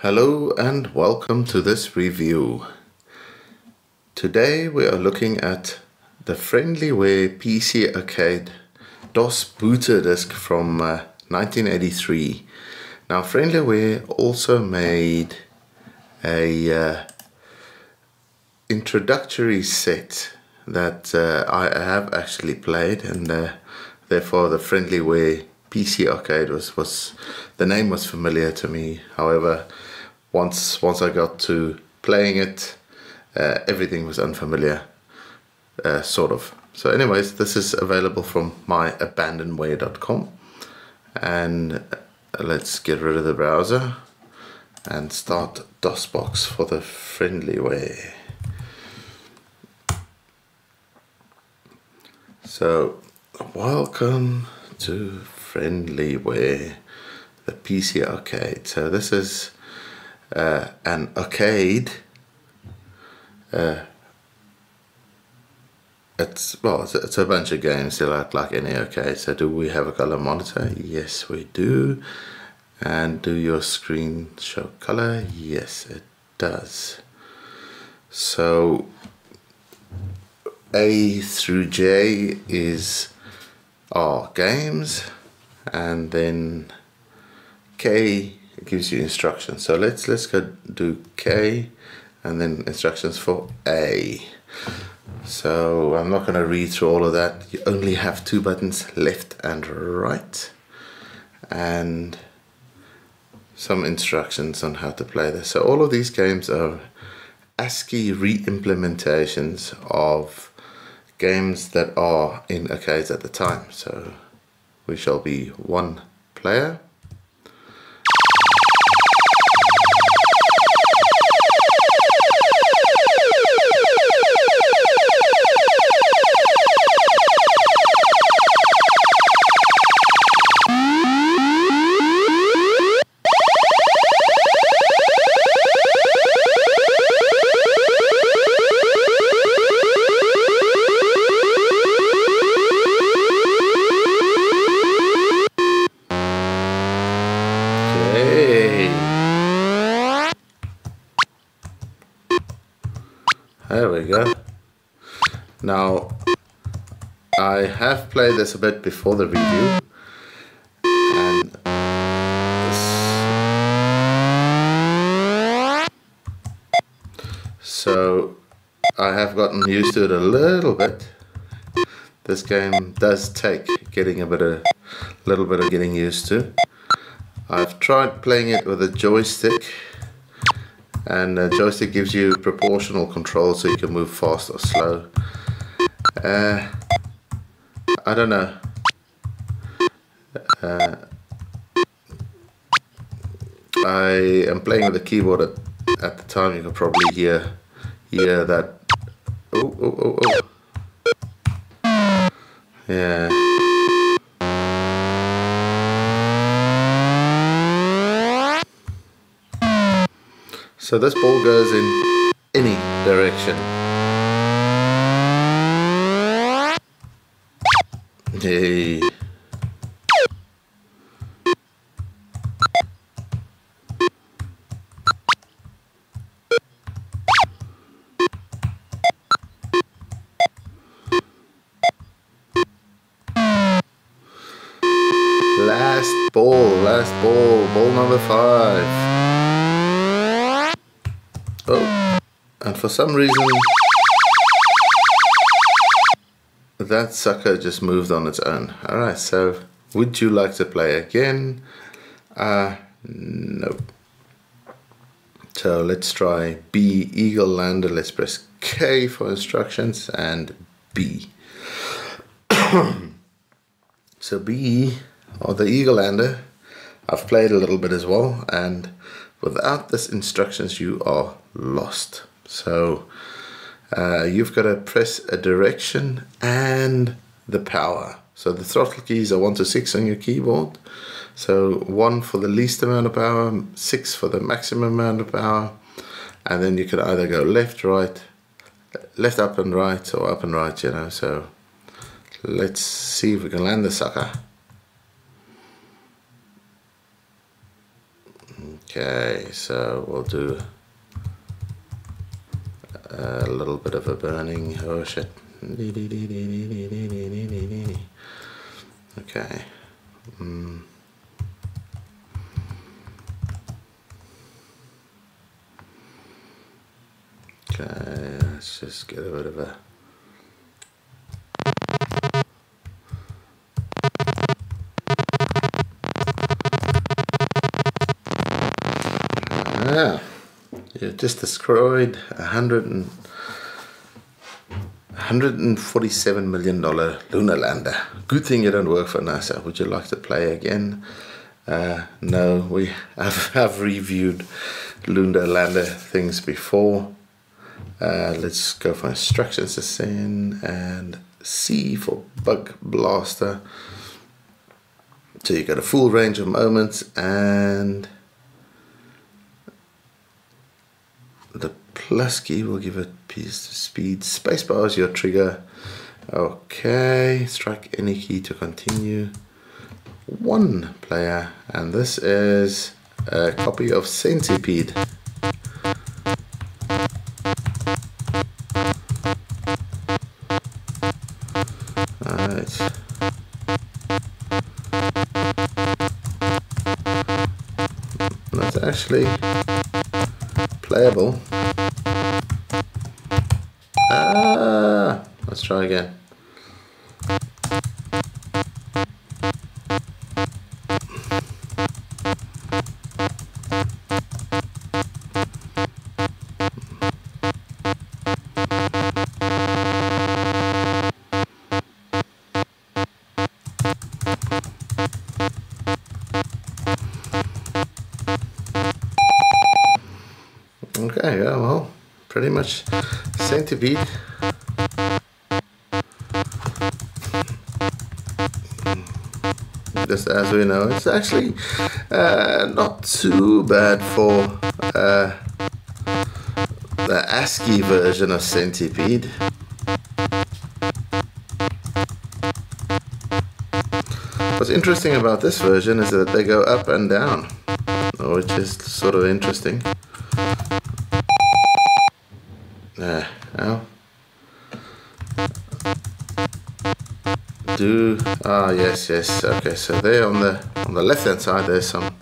Hello and welcome to this review. Today we are looking at the Friendlyware PC Arcade DOS booter disk from uh, 1983. Now Friendlyware also made a uh, introductory set that uh, I have actually played and uh, therefore the Friendlyware PC Arcade was, was the name was familiar to me. However, once once I got to playing it, uh, everything was unfamiliar, uh, sort of. So, anyways, this is available from myabandonware.com, and uh, let's get rid of the browser and start DOSBox for the FriendlyWare. So, welcome to FriendlyWare, the PC arcade. So this is uh, an arcade. Uh, it's well, it's, it's, a bunch of games. They're like like any arcade. So do we have a color monitor? Yes, we do. And do your screen show color? Yes, it does. So A through J is our games and then K gives you instructions. So let's let's go do K and then instructions for A. So I'm not going to read through all of that. You only have two buttons, left and right, and some instructions on how to play this. So all of these games are ASCII re-implementations of games that are in arcades at the time. So we shall be one player. I have played this a bit before the review. So, I have gotten used to it a little bit. This game does take getting a bit of, little bit of getting used to. I've tried playing it with a joystick and the joystick gives you proportional control so you can move fast or slow uh, I don't know. Uh, I am playing with the keyboard at, at the time. You can probably hear hear that. Oh oh oh oh. Yeah. So this ball goes in any direction. Hey. Last ball, last ball, ball number five. Oh, and for some reason that sucker just moved on its own. Alright, so would you like to play again? Uh, no. So let's try B, Eagle Lander. Let's press K for instructions and B. so B, or the Eagle Lander, I've played a little bit as well and without this instructions you are lost. So uh, you've got to press a direction and the power. So the throttle keys are 1 to 6 on your keyboard. So 1 for the least amount of power, 6 for the maximum amount of power. And then you can either go left, right, left up and right or up and right, you know. So let's see if we can land the sucker. Okay, so we'll do a little bit of a burning. Oh shit. Okay. Mm. Okay, let's just get a bit of a Yeah, you just destroyed a hundred and 147 million dollar lunar lander. Good thing you don't work for NASA. Would you like to play again? Uh, no, we have, have reviewed lunar lander things before. Uh, let's go for instructions ascend and C for bug blaster. So you got a full range of moments and the plus key will give it piece of speed. Spacebar is your trigger. Okay, strike any key to continue. One player, and this is a copy of Centipede. Alright. That's actually playable. Okay, yeah, well, pretty much centipede. Just as we know, it's actually uh, not too bad for uh, the ASCII version of centipede. What's interesting about this version is that they go up and down, which is sort of interesting. Yes yes okay so there on the on the left hand side there's some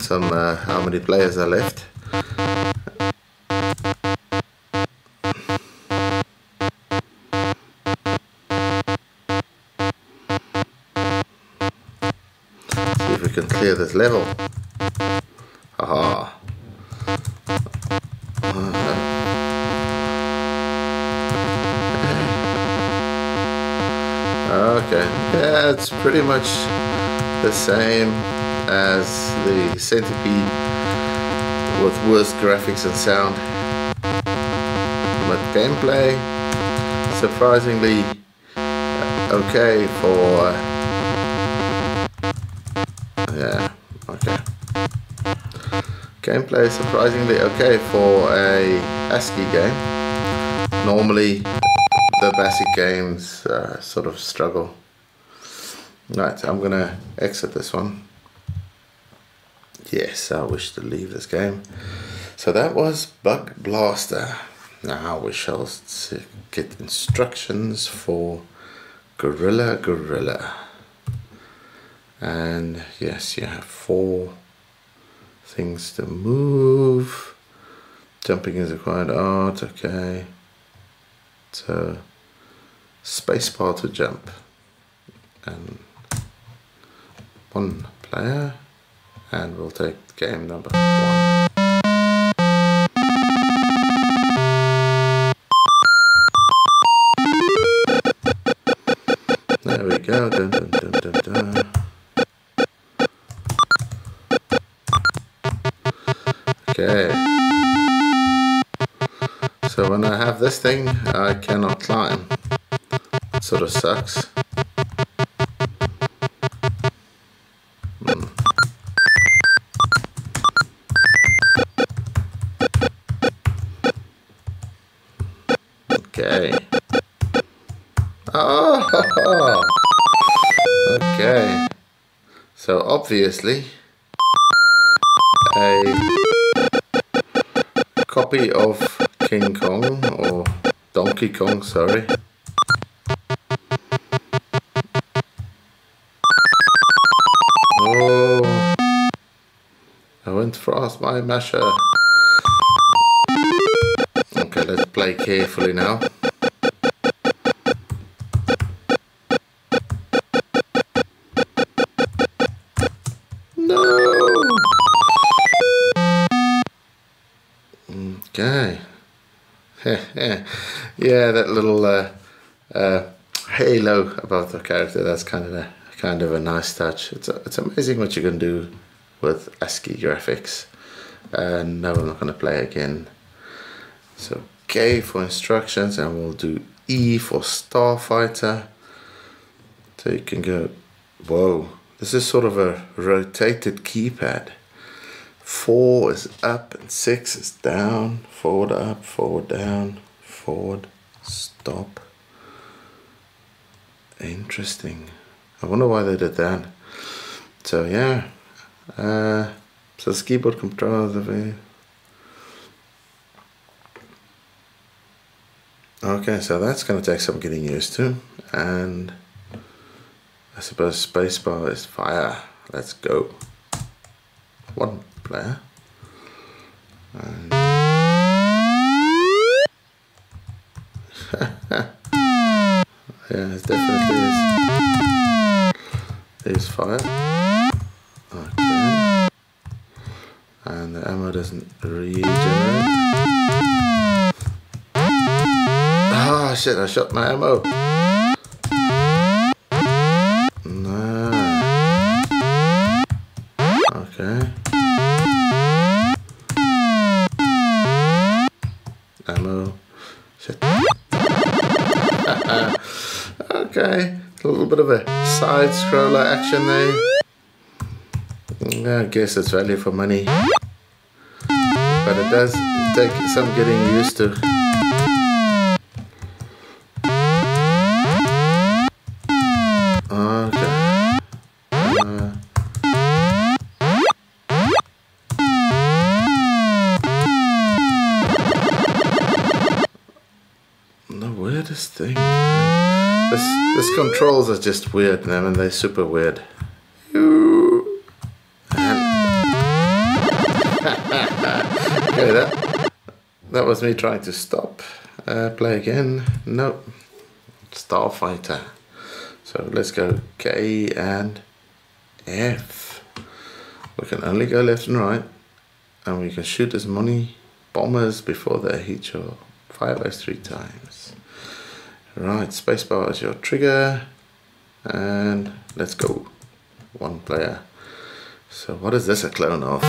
some uh, how many players are left. See if we can clear this level. It's pretty much the same as the Centipede with worse graphics and sound. But gameplay, surprisingly okay for... Yeah, okay. Gameplay surprisingly okay for a ASCII game. Normally the basic games uh, sort of struggle. Right, I'm gonna exit this one. Yes, I wish to leave this game. So that was Bug Blaster. Now we shall get instructions for Gorilla Gorilla. And yes, you have four things to move. Jumping is required art, okay. So spacebar to jump. And one player and we'll take game number one. There we go. Dun, dun, dun, okay. So when I have this thing, I cannot climb. It sort of sucks. Obviously a copy of King Kong or Donkey Kong, sorry. Oh, I went fast, my masher. Okay, let's play carefully now. Yeah, that little uh, uh, halo above the character, that's kind of a kind of a nice touch. It's, a, it's amazing what you can do with ASCII graphics. Uh, no, I'm not going to play again. So K for instructions and we'll do E for Starfighter. So you can go, whoa, this is sort of a rotated keypad. Four is up and six is down. Forward, up, forward, down, forward, stop. Interesting. I wonder why they did that. So yeah, uh, so keyboard controls of it. Okay, so that's going to take some getting used to, and I suppose spacebar is fire. Let's go. One player. And yeah, it definitely is. Is fire. Okay. And the ammo doesn't regenerate. Ah, shit, I shot my ammo. Scroller action there. I guess it's value for money. But it does take some getting used to. Controls are just weird, man, and they're super weird. okay, that that was me trying to stop. Uh, play again. Nope. Starfighter. So let's go K and F. We can only go left and right, and we can shoot as many bombers before they hit your fire those three times. Right, spacebar is your trigger, and let's go. One player. So what is this a clone of?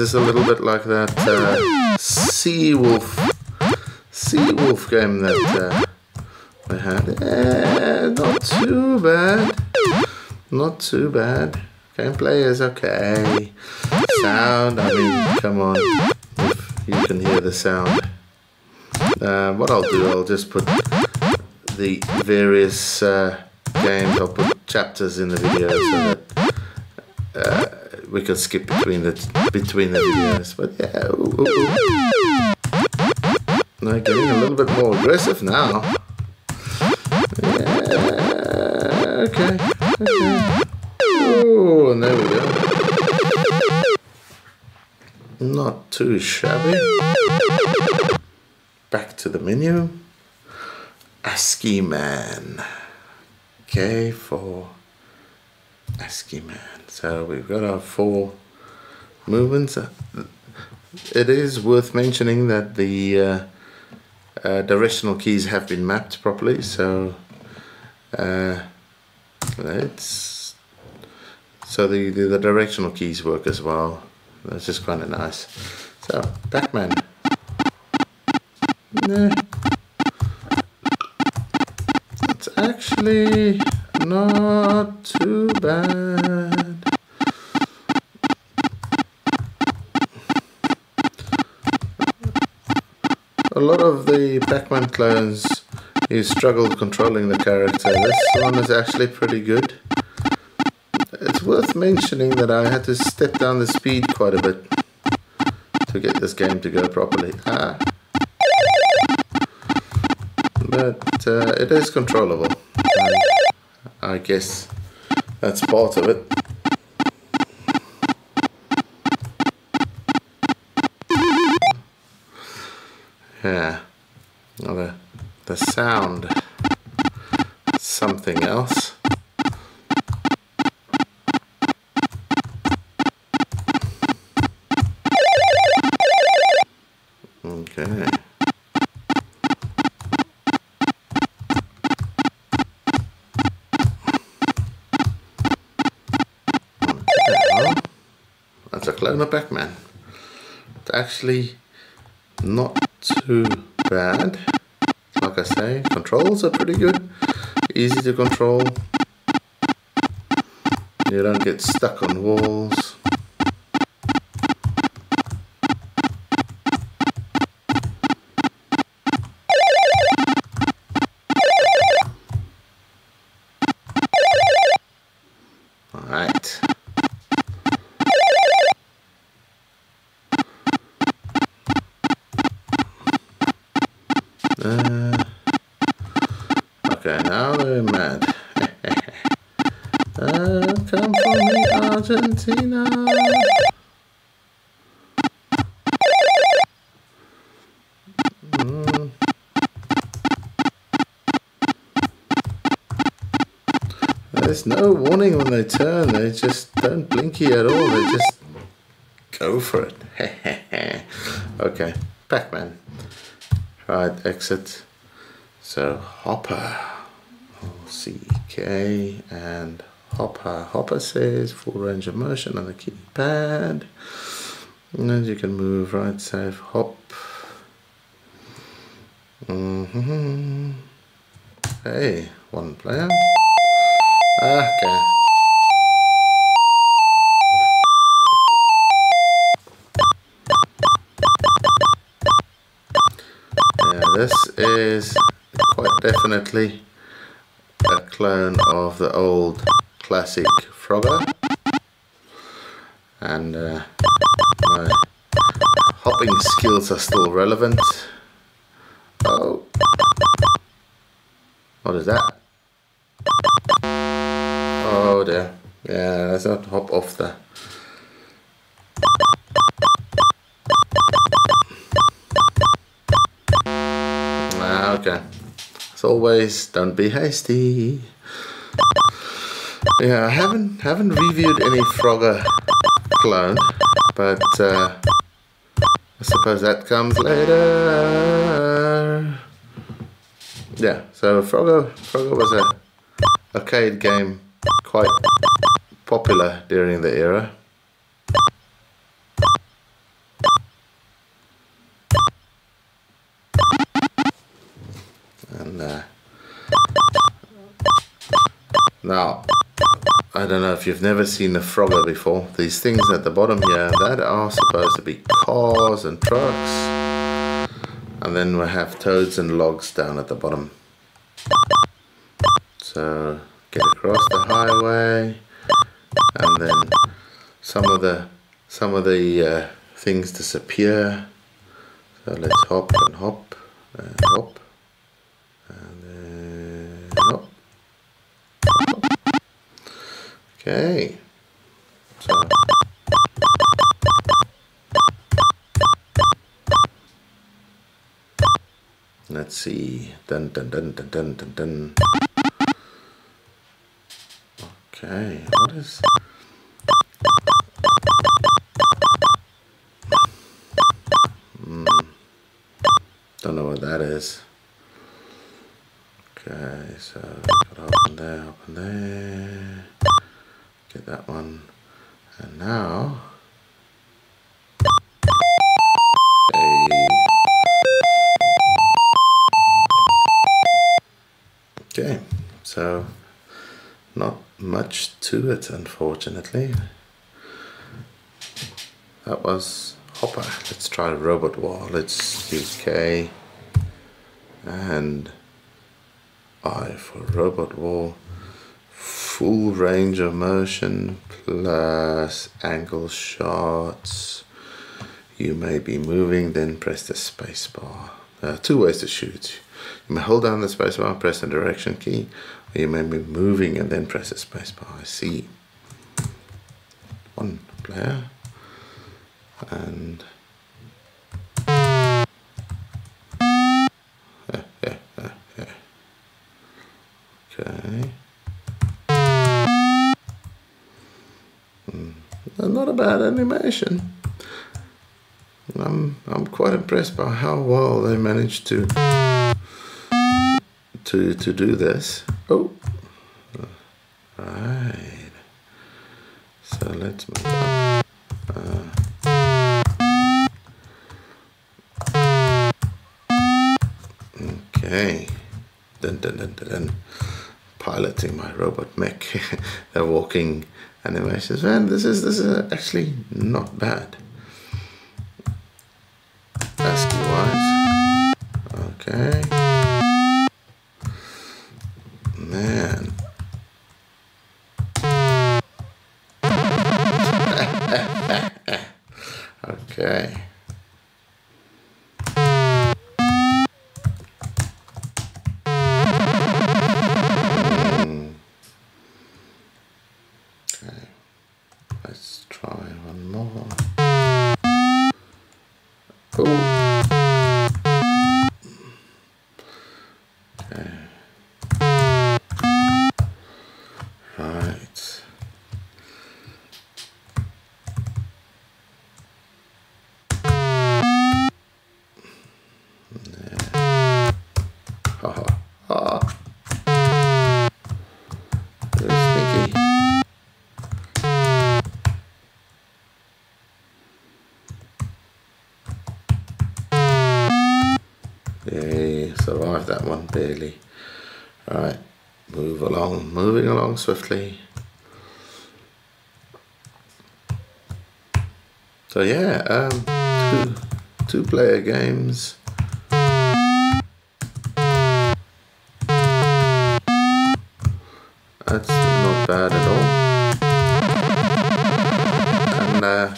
Is a little bit like that uh, Sea Wolf, Sea Wolf game that uh, we had. Eh, not too bad. Not too bad. Gameplay is okay. Sound, I mean, come on. If you can hear the sound. Uh, what I'll do, I'll just put the various uh, games, I'll put chapters in the video so that we can skip between the between the videos. But yeah, ooh, ooh, ooh. they're getting a little bit more aggressive now. Yeah, okay, okay. And there we go. Not too shabby. Back to the menu. ASCII Man. Okay, for ASCII man. So we've got our four movements. It is worth mentioning that the uh, uh, directional keys have been mapped properly. So uh, let's. So the, the, the directional keys work as well. That's just kind of nice. So Pac-Man. Nah. It's actually not too bad. A lot of the Pac-Man clones you struggled controlling the character. This one is actually pretty good. It's worth mentioning that I had to step down the speed quite a bit to get this game to go properly. Ah. But uh, it is controllable. I guess that's part of it. Yeah. The, the sound something else. Actually not too bad. Like I say, controls are pretty good. Easy to control. You don't get stuck on walls. There's no warning when they turn, they just don't blinky at all, they just go for it. okay, Pac-Man. Right, exit. So Hopper, CK and Hopper. Hopper says full range of motion on the keypad. And you can move right, save, hop. Mm -hmm. Hey, one player. Okay. Yeah, this is quite definitely a clone of the old classic Frogger. And uh, my hopping skills are still relevant. Oh, what is that? Not hop off the Ah, okay. As always, don't be hasty. Yeah, I haven't haven't reviewed any Frogger clone, but uh, I suppose that comes later. Yeah, so Frogger Frogger was a arcade game quite popular during the era. And uh, now, I don't know if you've never seen a Frogger before. These things at the bottom here, that are supposed to be cars and trucks. And then we have toads and logs down at the bottom. So get across the highway and then some of the some of the uh, things disappear. So let's hop and hop and hop and then hop. hop. Okay. So let's see. Dun dun dun dun dun dun dun. Okay, what is to it unfortunately. That was Hopper. Let's try Robot War. Let's use K and I for Robot War. Full range of motion plus angle shots. You may be moving, then press the spacebar. There are two ways to shoot. You may hold down the spacebar, press the direction key, or you may be moving and then press the spacebar. I see one player and okay mm. not a bad animation I'm I'm quite impressed by how well they managed to to to do this oh right so let's move. Uh, Okay. Dun, dun, dun, dun, dun. Piloting my robot mech. They're walking animations. Man, this is this is actually not bad. ASCII wise. Okay. Man. okay. Yeah, survived that one barely. Right, move along, moving along swiftly. So yeah, um, two, two player games. That's not bad at all. And uh,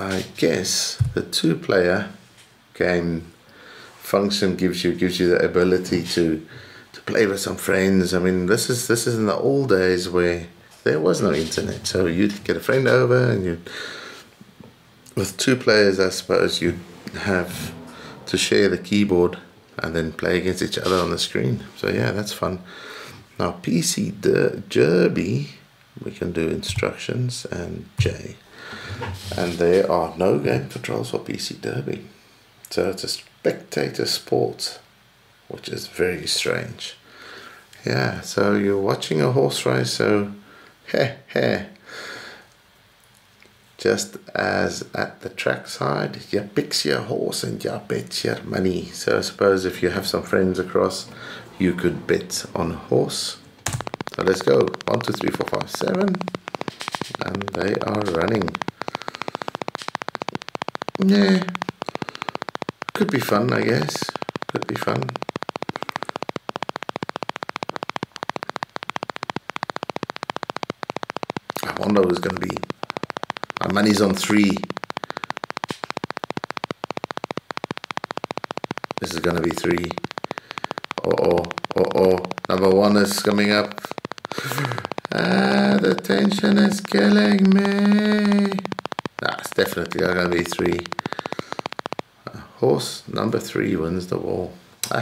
I guess the two player game function gives you gives you the ability to to play with some friends. I mean, this is this is in the old days where there was no internet, so you'd get a friend over and you with two players, I suppose you'd have to share the keyboard and then play against each other on the screen. So yeah, that's fun. Now PC Derby, we can do instructions and J, and there are no game controls for PC Derby. So it's a spectator sport, which is very strange. Yeah, so you're watching a horse race, so heh heh. Just as at the trackside, you picks your horse and you bet your money. So I suppose if you have some friends across, you could bet on a horse. So let's go. One, two, three, four, five, seven. And they are running. Yeah. Could be fun, I guess. Could be fun. I wonder who's going to be. My money's on three. This is going to be three. Oh oh, oh oh. Number one is coming up. Ah, the tension is killing me. Nah, it's definitely going to be three. Horse number three wins the wall.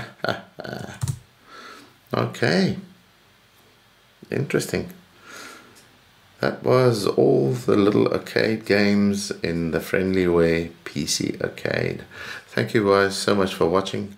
okay. Interesting. That was all the little arcade games in the Friendlyware PC Arcade. Thank you guys so much for watching.